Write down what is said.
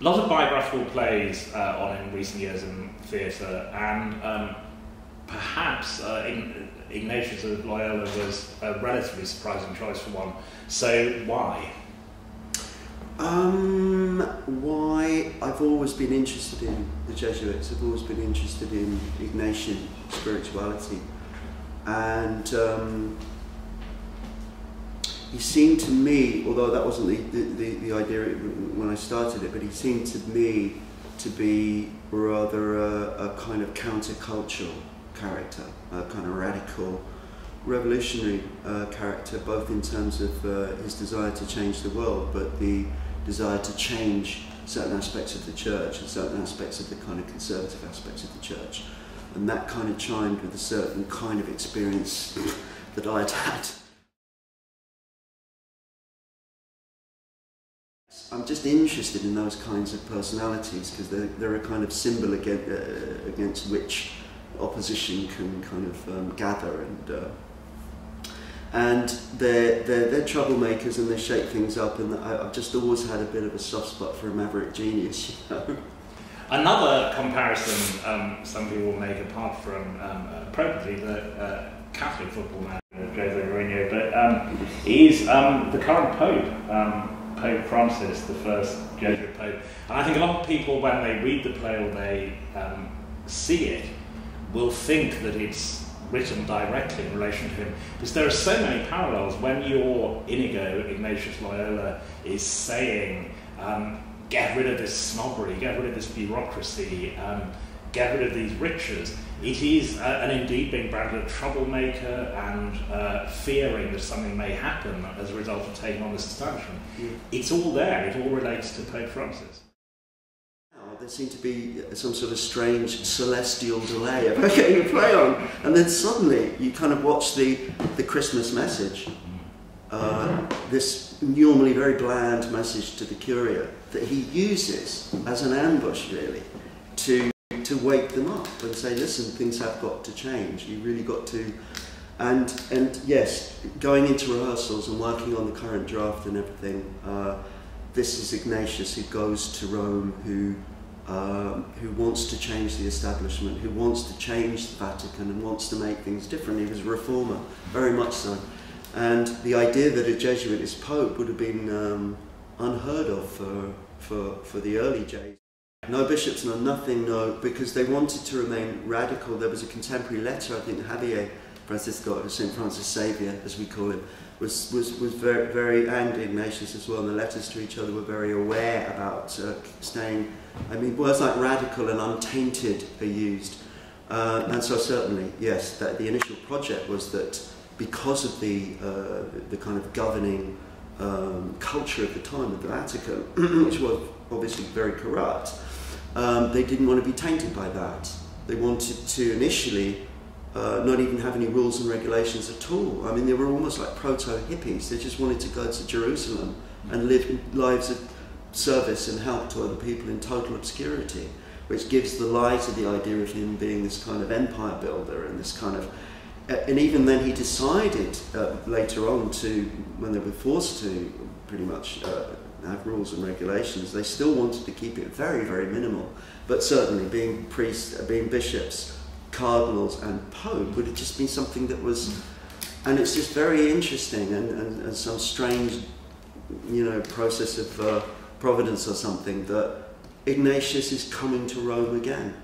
a lot of biographical plays uh, on in recent years in theatre, and um, perhaps uh, Ignatius of Loyola was a relatively surprising choice for one. So why? Um, why? I've always been interested in the Jesuits. I've always been interested in Ignatian spirituality, and um, he seemed to me, although that wasn't the, the, the, idea when I started it, but he seemed to me to be rather a, a kind of countercultural character, a kind of radical, revolutionary uh, character, both in terms of uh, his desire to change the world, but the desire to change certain aspects of the church and certain aspects of the kind of conservative aspects of the church. And that kind of chimed with a certain kind of experience that I had I'm just interested in those kinds of personalities because they're, they're a kind of symbol against, uh, against which opposition can kind of um, gather and uh, and they're, they're, they're troublemakers and they shake things up and I, have just always had a bit of a soft spot for a maverick genius, you know. Another comparison um, some people make apart from um, appropriately the uh, Catholic football man, Jose Mourinho, but um, is um, the current Pope. Pope Francis, the first Jesuit Pope. And I think a lot of people, when they read the play or they um, see it, will think that it's written directly in relation to him. Because there are so many parallels. When your Inigo, Ignatius Loyola, is saying, um, get rid of this snobbery, get rid of this bureaucracy, um, get rid of these riches, it is, uh, and indeed being branded a troublemaker and uh, fearing that something may happen as a result of taking on this establishment. Yeah. It's all there, it all relates to Pope Francis. There seemed to be some sort of strange celestial delay about getting a play on, and then suddenly you kind of watch the, the Christmas message. Uh, this normally very bland message to the Curia that he uses as an ambush, really, to to wake them up and say, listen, things have got to change. You really got to. And, and yes, going into rehearsals and working on the current draft and everything, uh, this is Ignatius who goes to Rome, who, um, who wants to change the establishment, who wants to change the Vatican and wants to make things different. He was a reformer, very much so. And the idea that a Jesuit is Pope would have been um, unheard of for, for, for the early days. No bishops, no nothing, no, because they wanted to remain radical. There was a contemporary letter, I think Javier Francisco, St. Francis Xavier, as we call him, was, was, was very, very, and Ignatius as well, and the letters to each other were very aware about uh, staying, I mean, words like radical and untainted are used. Uh, and so certainly, yes, that the initial project was that because of the, uh, the kind of governing um, culture of the time of the Vatican, which was obviously very corrupt, um, they didn't want to be tainted by that. They wanted to initially uh, not even have any rules and regulations at all. I mean, they were almost like proto-hippies. They just wanted to go to Jerusalem and live lives of service and help to other people in total obscurity, which gives the lie to the idea of him being this kind of empire builder and this kind of and even then he decided uh, later on to when they were forced to pretty much uh, have rules and regulations. They still wanted to keep it very, very minimal. But certainly, being priests, uh, being bishops, cardinals, and pope would have just been something that was. And it's just very interesting and, and, and some strange, you know, process of uh, providence or something that Ignatius is coming to Rome again.